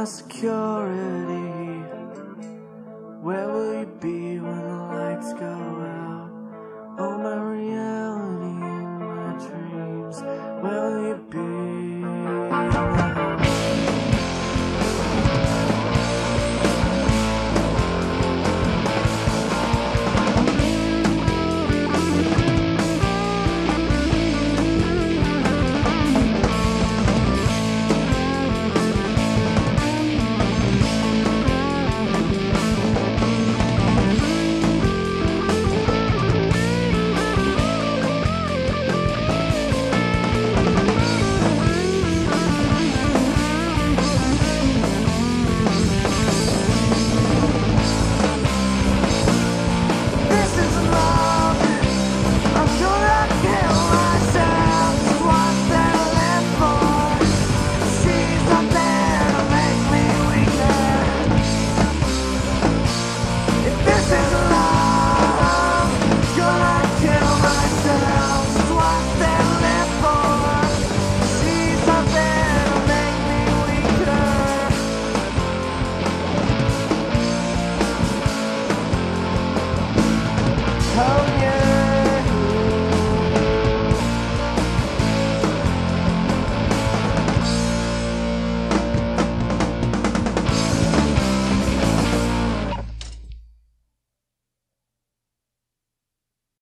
my security. Where will you be when the lights go out? Oh, my reality and my dreams. Where will you be?